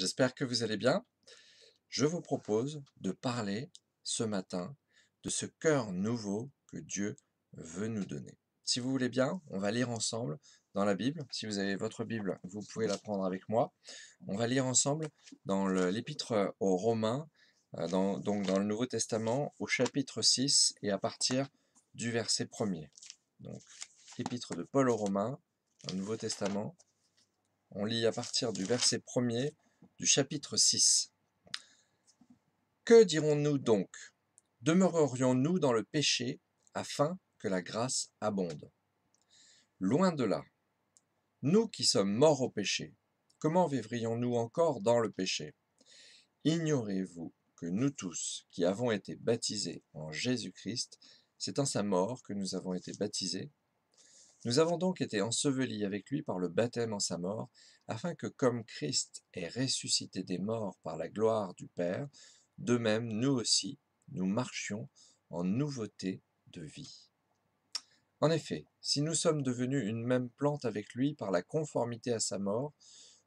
j'espère que vous allez bien. Je vous propose de parler ce matin de ce cœur nouveau que Dieu veut nous donner. Si vous voulez bien, on va lire ensemble dans la Bible. Si vous avez votre Bible, vous pouvez la prendre avec moi. On va lire ensemble dans l'épître aux Romains, euh, donc dans le Nouveau Testament, au chapitre 6 et à partir du verset 1er. Donc, l'épître de Paul aux Romains, dans Nouveau Testament, on lit à partir du verset 1er du chapitre 6. Que dirons-nous donc? Demeurerions-nous dans le péché afin que la grâce abonde? Loin de là. Nous qui sommes morts au péché, comment vivrions-nous encore dans le péché? Ignorez-vous que nous tous qui avons été baptisés en Jésus-Christ, c'est en sa mort que nous avons été baptisés? Nous avons donc été ensevelis avec lui par le baptême en sa mort, afin que comme Christ est ressuscité des morts par la gloire du Père, de même nous aussi, nous marchions en nouveauté de vie. En effet, si nous sommes devenus une même plante avec lui par la conformité à sa mort,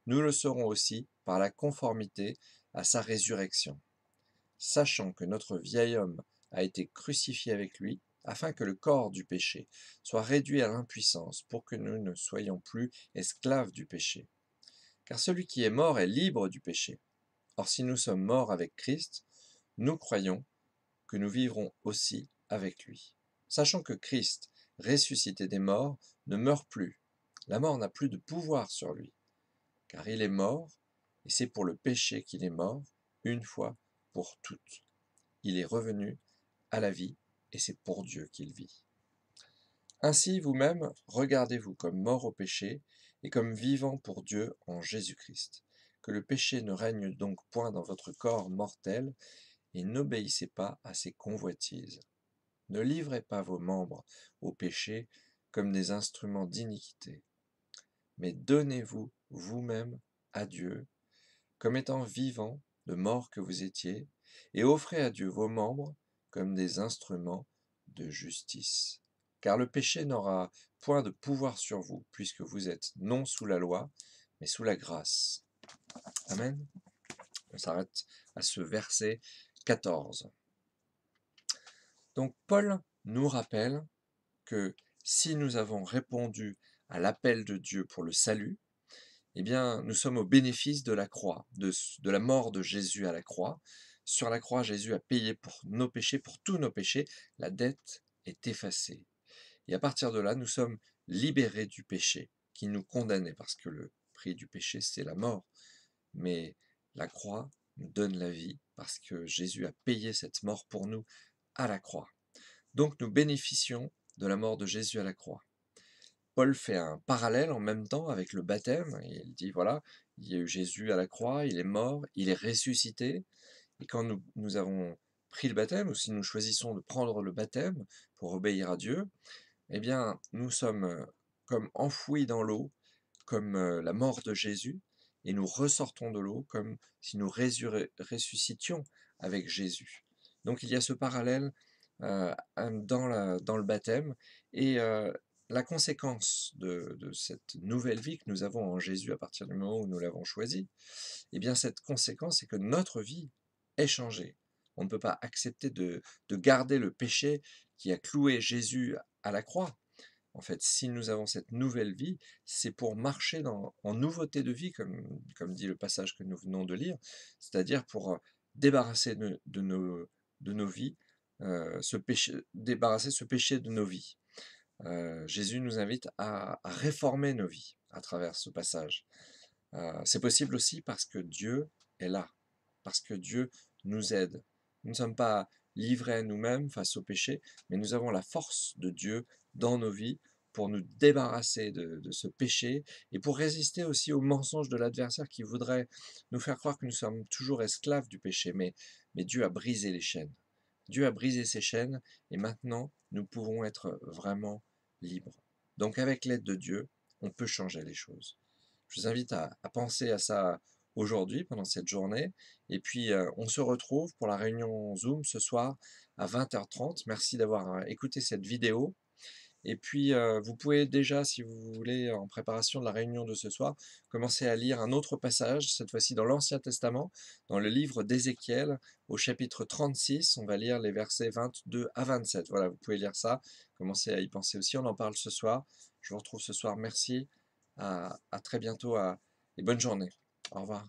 nous le serons aussi par la conformité à sa résurrection. Sachant que notre vieil homme a été crucifié avec lui, afin que le corps du péché soit réduit à l'impuissance, pour que nous ne soyons plus esclaves du péché. Car celui qui est mort est libre du péché. Or si nous sommes morts avec Christ, nous croyons que nous vivrons aussi avec lui. Sachant que Christ, ressuscité des morts, ne meurt plus. La mort n'a plus de pouvoir sur lui. Car il est mort, et c'est pour le péché qu'il est mort, une fois pour toutes. Il est revenu à la vie et c'est pour Dieu qu'il vit. Ainsi vous-même, regardez-vous comme mort au péché et comme vivant pour Dieu en Jésus-Christ. Que le péché ne règne donc point dans votre corps mortel, et n'obéissez pas à ses convoitises. Ne livrez pas vos membres au péché comme des instruments d'iniquité, mais donnez-vous vous-même à Dieu comme étant vivant de mort que vous étiez, et offrez à Dieu vos membres comme des instruments de justice. Car le péché n'aura point de pouvoir sur vous, puisque vous êtes non sous la loi, mais sous la grâce. Amen. On s'arrête à ce verset 14. Donc Paul nous rappelle que si nous avons répondu à l'appel de Dieu pour le salut, eh bien, nous sommes au bénéfice de la croix, de, de la mort de Jésus à la croix, sur la croix, Jésus a payé pour nos péchés, pour tous nos péchés. La dette est effacée. Et à partir de là, nous sommes libérés du péché qui nous condamnait, parce que le prix du péché, c'est la mort. Mais la croix nous donne la vie, parce que Jésus a payé cette mort pour nous à la croix. Donc nous bénéficions de la mort de Jésus à la croix. Paul fait un parallèle en même temps avec le baptême, il dit, voilà, il y a eu Jésus à la croix, il est mort, il est ressuscité, et quand nous, avons pris le baptême, ou si nous choisissons de prendre le baptême pour obéir à Dieu, eh bien, nous sommes euh, comme enfouis dans l'eau, comme euh, la mort de Jésus, et nous ressortons de l'eau comme si nous ressuscitions avec Jésus. Donc il y a ce parallèle euh, dans, le baptême, et la conséquence de, de, cette nouvelle vie que nous avons en Jésus à partir du moment où nous l'avons choisi, eh bien cette conséquence, c'est que notre vie est changé. On ne peut pas accepter de, garder le péché qui a cloué Jésus à la croix. En fait, si nous avons cette nouvelle vie, c'est pour marcher dans, en nouveauté de vie, comme, dit le passage que nous venons de lire, c'est-à-dire pour euh, débarrasser de, nos, vies, euh, ce péché, débarrasser ce péché de nos vies. Euh, Jésus nous invite à, réformer nos vies à travers ce passage. c'est possible aussi parce que Dieu est là parce que Dieu nous aide. Nous ne sommes pas livrés à nous-mêmes face au péché, mais nous avons la force de Dieu dans nos vies pour nous débarrasser de, ce péché et pour résister aussi aux mensonges de l'adversaire qui voudrait nous faire croire que nous sommes toujours esclaves du péché. Mais, Dieu a brisé les chaînes. Dieu a brisé ces chaînes et maintenant nous pouvons être vraiment libres. Donc avec l'aide de Dieu, on peut changer les choses. Je vous invite à penser à ça aujourd'hui, pendant cette journée. Et puis, euh, on se retrouve pour la réunion Zoom ce soir à 20h30. Merci d'avoir euh, écouté cette vidéo. Et puis, heu, vous pouvez déjà, si vous voulez, en préparation de la réunion de ce soir, commencer à lire un autre passage, cette fois-ci dans l'Ancien Testament, dans le livre d'Ézéchiel, au chapitre 36. On va lire les versets 22 à 27. Voilà, vous pouvez lire ça, commencer à y penser aussi. On en parle ce soir. Je vous retrouve ce soir. Merci. À, très bientôt et bonne journée. Au revoir.